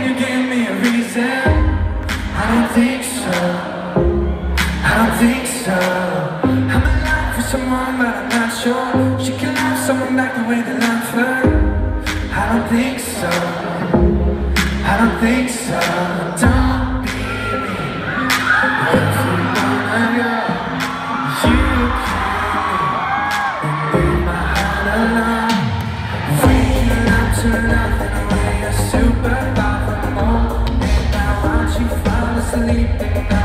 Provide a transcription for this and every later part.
Can you give me a reason? I don't think so. I don't think so. I'm alive for someone but I'm not sure. She can love someone back the way that I love her I don't think so. I don't think so. Thank you.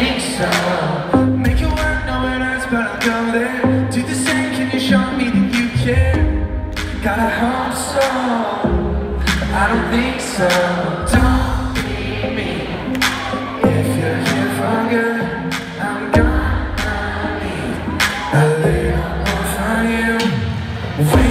think so Make but I'll go there. Do the same, can you show me that you care? Gotta hope so I don't think so. Don't leave me. If you're here for good I'm gonna need A little more from you. Wait.